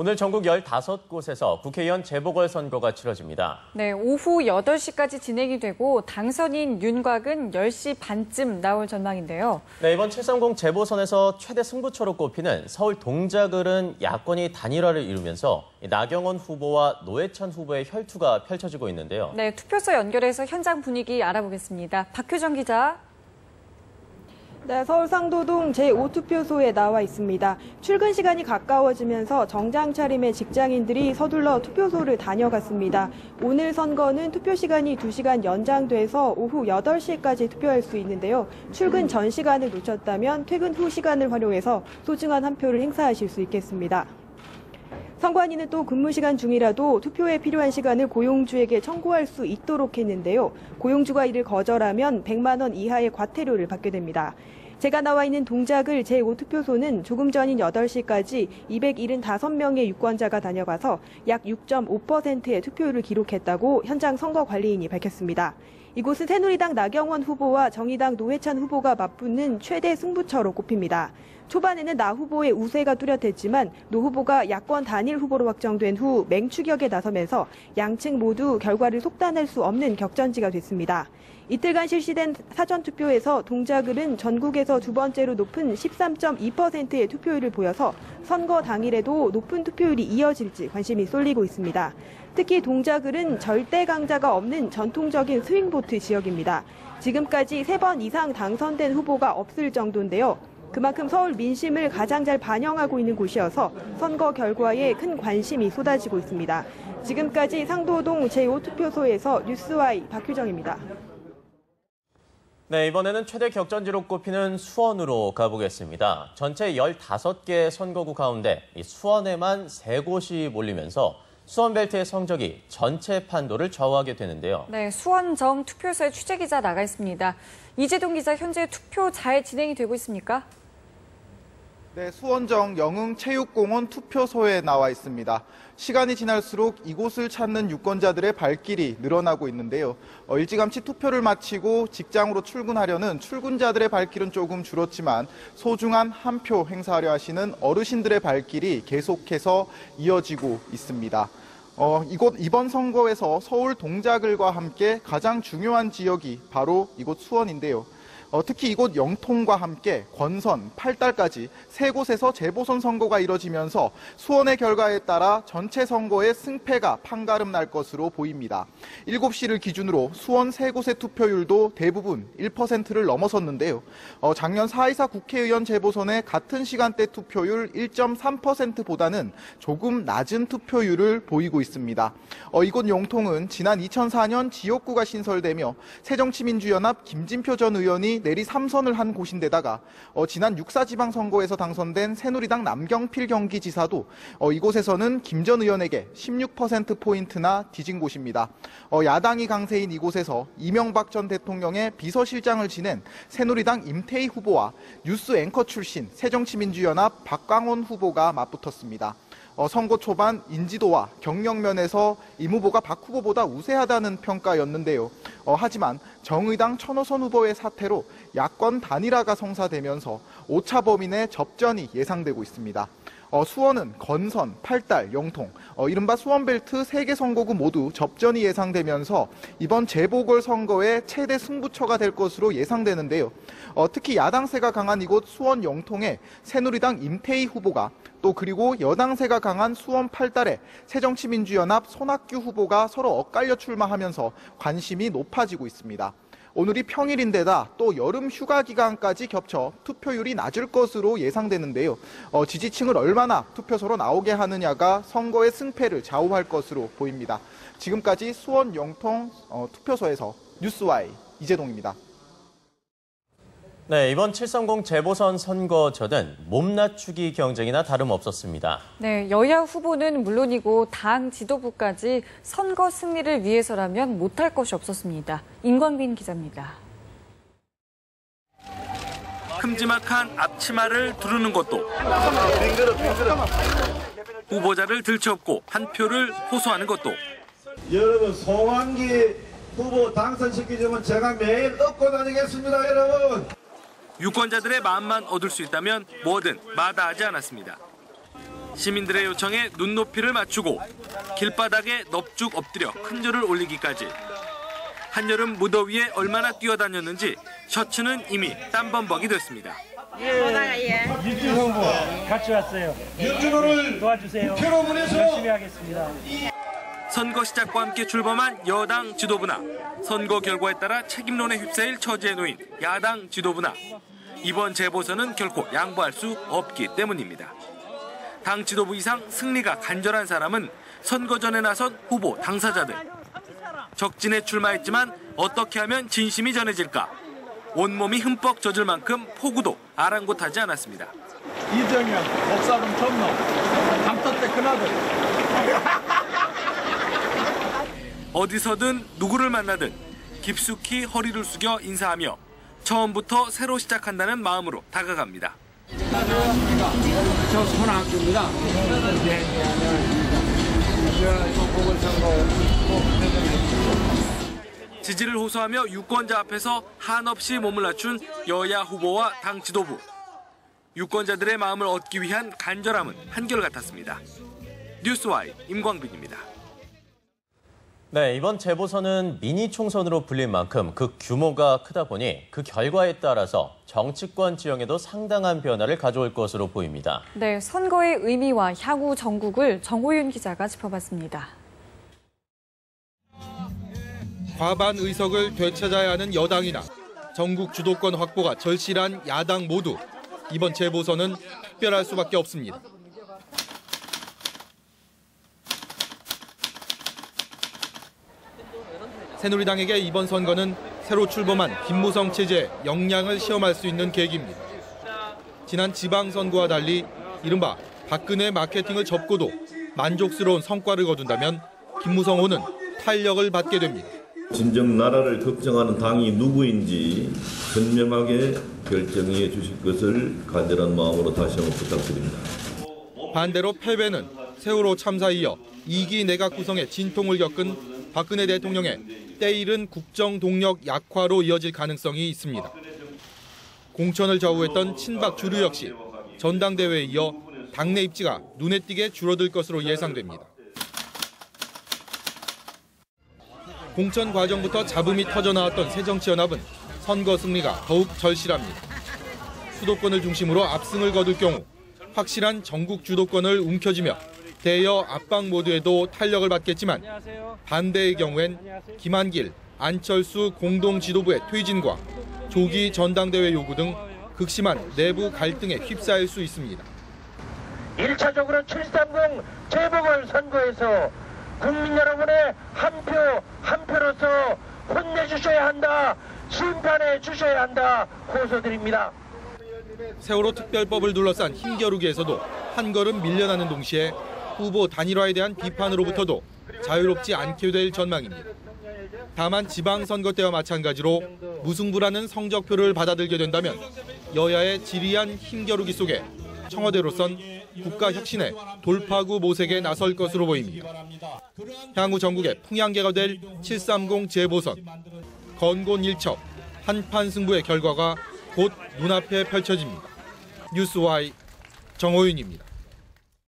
오늘 전국 15곳에서 국회의원 재보궐선거가 치러집니다. 네, 오후 8시까지 진행이 되고 당선인 윤곽은 10시 반쯤 나올 전망인데요. 네, 이번 730 재보선에서 최대 승부처로 꼽히는 서울 동작을은 야권이 단일화를 이루면서 나경원 후보와 노회찬 후보의 혈투가 펼쳐지고 있는데요. 네, 투표소 연결해서 현장 분위기 알아보겠습니다. 박효정 기자. 네, 서울 상도동 제5투표소에 나와 있습니다. 출근 시간이 가까워지면서 정장 차림의 직장인들이 서둘러 투표소를 다녀갔습니다. 오늘 선거는 투표 시간이 2시간 연장돼서 오후 8시까지 투표할 수 있는데요. 출근 전 시간을 놓쳤다면 퇴근 후 시간을 활용해서 소중한 한 표를 행사하실 수 있겠습니다. 선관위는 또 근무 시간 중이라도 투표에 필요한 시간을 고용주에게 청구할 수 있도록 했는데요. 고용주가 이를 거절하면 100만 원 이하의 과태료를 받게 됩니다. 제가 나와 있는 동작을 제5투표소는 조금 전인 8시까지 275명의 유권자가 다녀가서 약 6.5%의 투표율을 기록했다고 현장 선거관리인이 밝혔습니다. 이곳은 새누리당 나경원 후보와 정의당 노회찬 후보가 맞붙는 최대 승부처로 꼽힙니다. 초반에는 나 후보의 우세가 뚜렷했지만 노 후보가 야권 단일 후보로 확정된 후 맹추격에 나서면서 양측 모두 결과를 속단할 수 없는 격전지가 됐습니다. 이틀간 실시된 사전투표에서 동작을은 전국에서 두 번째로 높은 13.2%의 투표율을 보여서 선거 당일에도 높은 투표율이 이어질지 관심이 쏠리고 있습니다. 특히 동작을은 절대 강자가 없는 전통적인 스윙보트 지역입니다. 지금까지 세번 이상 당선된 후보가 없을 정도인데요. 그만큼 서울 민심을 가장 잘 반영하고 있는 곳이어서 선거 결과에 큰 관심이 쏟아지고 있습니다. 지금까지 상도동 제5투표소에서 뉴스와이 박효정입니다. 네, 이번에는 최대 격전지로 꼽히는 수원으로 가보겠습니다. 전체 15개 선거구 가운데 이 수원에만 3곳이 몰리면서 수원벨트의 성적이 전체 판도를 좌우하게 되는데요. 네, 수원정 투표소에 취재기자 나가 있습니다. 이재동 기자, 현재 투표 잘 진행이 되고 있습니까? 네, 수원정 영흥체육공원 투표소에 나와 있습니다. 시간이 지날수록 이곳을 찾는 유권자들의 발길이 늘어나고 있는데요. 어, 일찌감치 투표를 마치고 직장으로 출근하려는 출근자들의 발길은 조금 줄었지만 소중한 한 표 행사하려 하시는 어르신들의 발길이 계속해서 이어지고 있습니다. 어, 이곳 이번 선거에서 서울 동작을과 함께 가장 중요한 지역이 바로 이곳 수원인데요. 어, 특히 이곳 영통과 함께 권선, 팔달까지 세 곳에서 재보선 선거가 이뤄지면서 수원의 결과에 따라 전체 선거의 승패가 판가름 날 것으로 보입니다. 7시를 기준으로 수원 세 곳의 투표율도 대부분 1%를 넘어섰는데요. 어, 작년 4.24 국회의원 재보선의 같은 시간대 투표율 1.3%보다는 조금 낮은 투표율을 보이고 있습니다. 어, 이곳 영통은 지난 2004년 지역구가 신설되며 새정치민주연합 김진표 전 의원이 내리 3선을 한 곳인데다가 어, 지난 6사 지방선거에서 당선된 새누리당 남경필 경기지사도 어, 이곳에서는 김 전 의원에게 16%포인트나 뒤진 곳입니다. 어, 야당이 강세인 이곳에서 이명박 전 대통령의 비서실장을 지낸 새누리당 임태희 후보와 뉴스 앵커 출신 새정치민주연합 박광원 후보가 맞붙었습니다. 어, 선거 초반 인지도와 경력 면에서 임 후보가 박 후보보다 우세하다는 평가였는데요. 어, 하지만 정의당 천호선 후보의 사태로 야권 단일화가 성사되면서 오차 범인의 접전이 예상되고 있습니다. 어, 수원은 건선, 팔달, 영통, 어, 이른바 수원벨트 세개 선거구 모두 접전이 예상되면서 이번 재보궐 선거의 최대 승부처가 될 것으로 예상되는데요. 어, 특히 야당세가 강한 이곳 수원 영통에 새누리당 임태희 후보가 또 그리고 여당세가 강한 수원 팔달에 새정치민주연합 손학규 후보가 서로 엇갈려 출마하면서 관심이 높아지고 있습니다. 오늘이 평일인데다 또 여름 휴가 기간까지 겹쳐 투표율이 낮을 것으로 예상되는데요. 어, 지지층을 얼마나 투표소로 나오게 하느냐가 선거의 승패를 좌우할 것으로 보입니다. 지금까지 수원 영통 어, 투표소에서 뉴스와이 이재동입니다. 네, 이번 730 재보선 선거전은 몸 낮추기 경쟁이나 다름없었습니다. 네, 여야 후보는 물론이고 당 지도부까지 선거 승리를 위해서라면 못할 것이 없었습니다. 임광빈 기자입니다. 큼지막한 앞치마를 두르는 것도 후보자를 들쳐업고 한 표를 호소하는 것도 여러분 송환기 후보 당선시키려면 제가 매일 업고 다니겠습니다 여러분 유권자들의 마음만 얻을 수 있다면 뭐든 마다하지 않았습니다. 시민들의 요청에 눈높이를 맞추고 길바닥에 넙죽 엎드려 큰절을 올리기까지 한여름 무더위에 얼마나 뛰어다녔는지 셔츠는 이미 땀범벅이 됐습니다. 윤준 후보 같이 왔어요. 윤준호를 도와주세요. 표로 보내서 열심히 하겠습니다. 선거 시작과 함께 출범한 여당 지도부나 선거 결과에 따라 책임론에 휩싸일 처지에 놓인 야당 지도부나 이번 재보선은 결코 양보할 수 없기 때문입니다. 당 지도부 이상 승리가 간절한 사람은 선거 전에 나선 후보 당사자들. 적진에 출마했지만 어떻게 하면 진심이 전해질까? 온몸이 흠뻑 젖을 만큼 포구도 아랑곳하지 않았습니다. 이정현 목사동 전로 감독 때 그나들 어디서든 누구를 만나든 깊숙이 허리를 숙여 인사하며 처음부터 새로 시작한다는 마음으로 다가갑니다. 저 손학규입니다. 지지를 호소하며 유권자 앞에서 한없이 몸을 낮춘 여야 후보와 당 지도부. 유권자들의 마음을 얻기 위한 간절함은 한결같았습니다. 뉴스와이 임광빈입니다. 네, 이번 재보선은 미니 총선으로 불린 만큼 그 규모가 크다 보니 그 결과에 따라서 정치권 지형에도 상당한 변화를 가져올 것으로 보입니다. 네, 선거의 의미와 향후 전국을 정호윤 기자가 짚어봤습니다. 과반 의석을 되찾아야 하는 여당이나 전국 주도권 확보가 절실한 야당 모두 이번 재보선은 특별할 수밖에 없습니다. 새누리당에게 이번 선거는 새로 출범한 김무성 체제의 역량을 시험할 수 있는 계기입니다. 지난 지방선거와 달리 이른바 박근혜 마케팅을 접고도 만족스러운 성과를 거둔다면 김무성호는 탄력을 받게 됩니다. 진정 나라를 걱정하는 당이 누구인지 현명하게 결정해 주실 것을 간절한 마음으로 다시 한번 부탁드립니다. 반대로 패배는 세월호 참사 이어 2기 내각 구성의 진통을 겪은 박근혜 대통령의 때이른 국정 동력 약화로 이어질 가능성이 있습니다. 공천을 좌우했던 친박 주류 역시 전당대회에 이어 당내 입지가 눈에 띄게 줄어들 것으로 예상됩니다. 공천 과정부터 잡음이 터져나왔던 새정치연합은 선거 승리가 더욱 절실합니다. 수도권을 중심으로 압승을 거둘 경우 확실한 전국 주도권을 움켜쥐며 대여 압박 모드에도 탄력을 받겠지만 반대의 경우엔 김한길, 안철수 공동 지도부의 퇴진과 조기 전당대회 요구 등 극심한 내부 갈등에 휩싸일 수 있습니다. 1차적으로 730 재보궐선거에서 국민 여러분의 한 표 한 표로서 혼내주셔야 한다. 심판해 주셔야 한다. 호소드립니다. 세월호 특별법을 둘러싼 힘겨루기에서도 한 걸음 밀려나는 동시에 후보 단일화에 대한 비판으로부터도 자유롭지 않게 될 전망입니다. 다만 지방선거 때와 마찬가지로 무승부라는 성적표를 받아들게 된다면 여야의 지리한 힘겨루기 속에 청와대로선 국가 혁신의 돌파구 모색에 나설 것으로 보입니다. 향후 전국의 풍향계가 될 730 재보선 건곤 일첩 한판 승부의 결과가 곧 눈앞에 펼쳐집니다. 뉴스와이 정호윤입니다.